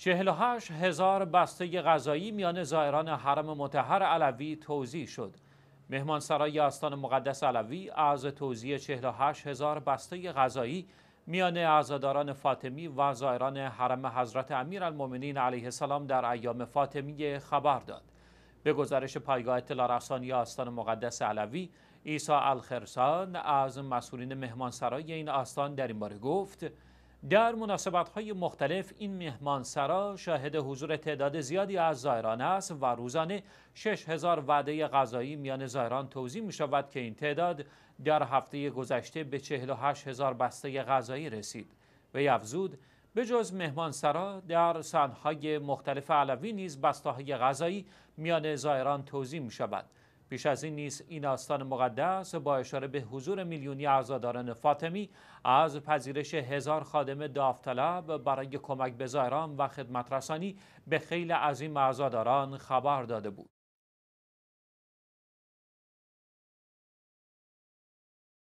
48 هزار بسته غذایی میان زائران حرم متحر علوی توزیع شد. مهمانسرای آستان مقدس علوی از توزیع 48 هزار بسته غذایی میان عزاداران فاطمی و زائران حرم حضرت امیرالمؤمنین علیه السلام در ایام فاطمی خبر داد. به گزارش پایگاه اطلاع رسانی آستان مقدس علوی، عیسی الخرسان از مسئولین مهمانسرای این آستان در این باره گفت در های مختلف این مهمانسرا شاهد حضور تعداد زیادی از زائران است و روزانه 6000 وعده غذایی میان زائران توضیح می شود که این تعداد در هفته گذشته به 48 هزار بسته غذایی رسید. و افزود به جز مهمانسرا در سنهای مختلف علوی نیز بسته های غذایی میان زائران توضیح می شود پیش از این نیز این آستان مقدس با اشاره به حضور میلیونی عزاداران فاطمی از پذیرش هزار خادم داوطلب برای کمک به زائران و خدمت رسانی به خیل عظیم عزاداران خبر داده بود.